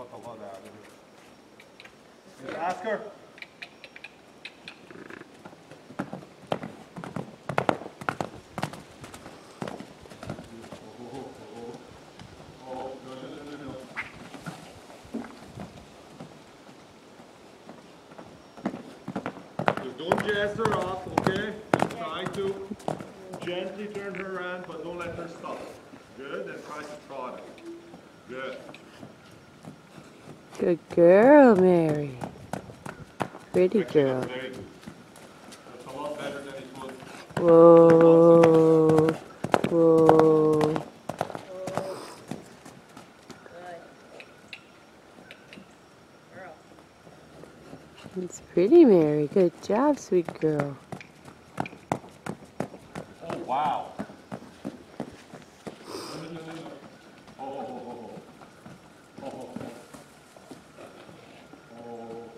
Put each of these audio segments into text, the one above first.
lot out of it. Ask her. Don't jazz her off, okay? Just try to gently turn her around, but don't let her stop. Good, and try to trot it. Good. Good girl, Mary. Pretty girl. That's a lot better than it was. Whoa. Whoa. It's pretty, Mary. Good job, sweet girl. Oh, wow. Oh, oh, oh, oh. Oh, oh,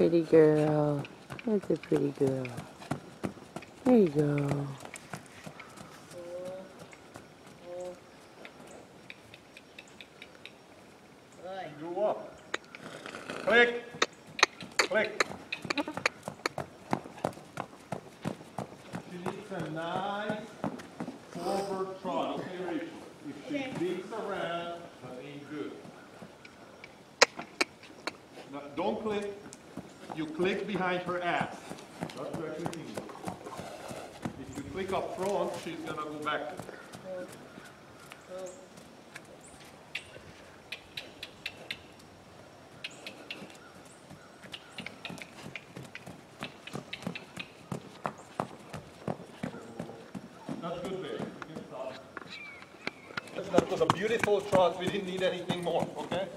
Pretty girl. That's a pretty girl. There you go. Go up. Click. Click. She needs a nice forward trot. Okay, Rachel? If she digs around, that ain't good. Now, don't click. You click behind her ass. If you click up front, she's gonna go back. That's good, baby. That was a beautiful trot. We didn't need anything more, okay?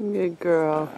Good girl.